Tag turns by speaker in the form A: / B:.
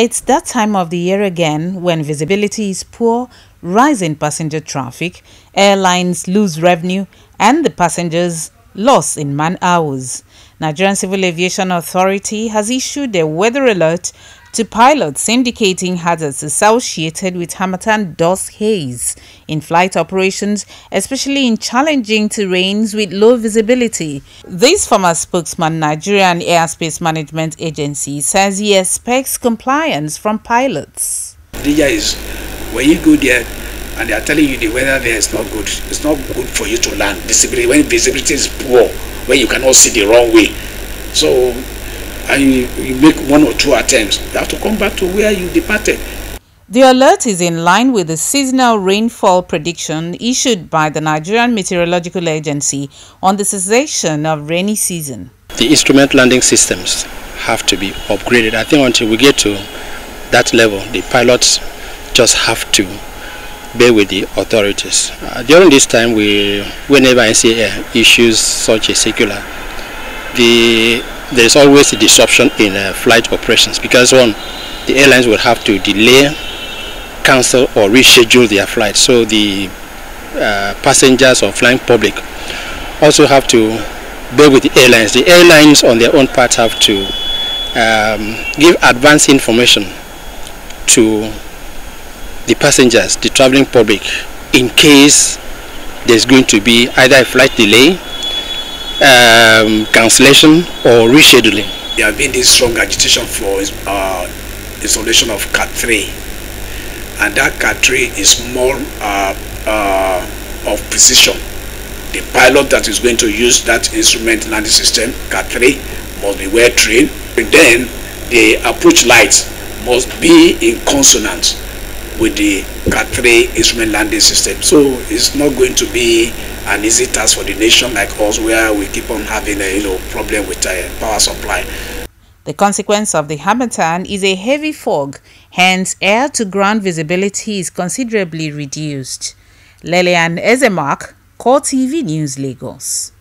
A: It's that time of the year again when visibility is poor, rising passenger traffic, airlines lose revenue, and the passengers loss in man hours. Nigerian Civil Aviation Authority has issued a weather alert to pilots indicating hazards associated with Harmattan dust haze in flight operations, especially in challenging terrains with low visibility. This former spokesman, Nigerian Airspace Management Agency, says he expects compliance from pilots.
B: Danger is when you go there and they are telling you the weather there is not good. It's not good for you to land. Visibility when visibility is poor, when you cannot see the wrong way. So and you, you make one or two attempts, you have to come back to where you departed.
A: The alert is in line with the seasonal rainfall prediction issued by the Nigerian Meteorological Agency on the cessation of rainy season.
C: The instrument landing systems have to be upgraded. I think until we get to that level, the pilots just have to bear with the authorities. Uh, during this time, we, whenever NCA issues such a circular, the there is always a disruption in uh, flight operations because one, the airlines will have to delay, cancel or reschedule their flights. So the uh, passengers or flying public also have to bear with the airlines. The airlines on their own part have to um, give advance information to the passengers, the traveling public, in case there's going to be either a flight delay um, cancellation or rescheduling.
B: There have been this strong agitation for uh, installation of Cat 3 and that Cat 3 is more uh, uh, of precision. The pilot that is going to use that instrument landing system, Cat 3, must be well trained. And then the approach lights must be in consonance with the Cat 3 instrument landing system. So it's not going to be an easy task for the nation like us where we keep on having a you know problem with uh, power supply.
A: The consequence of the Harmattan is a heavy fog, hence air to ground visibility is considerably reduced. Lelian Ezemark, Core TV News Lagos.